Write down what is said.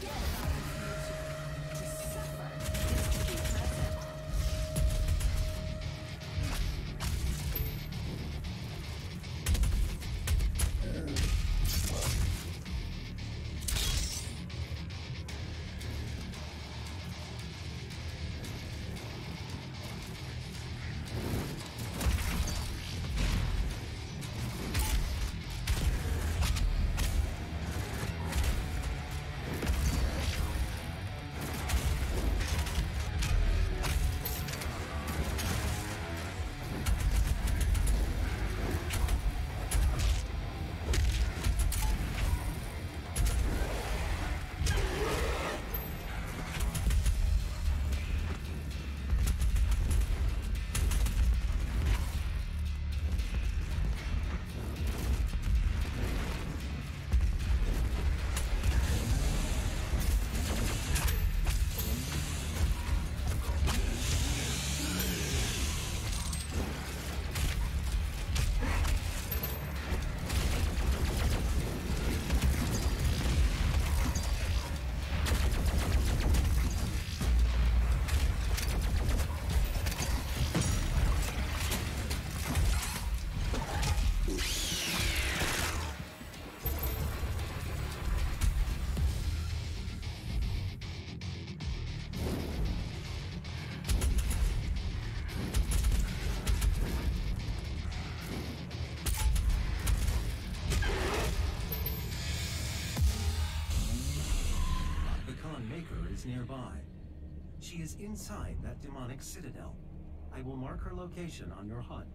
The Khan Maker is nearby. She is inside that demonic citadel. I will mark her location on your HUD.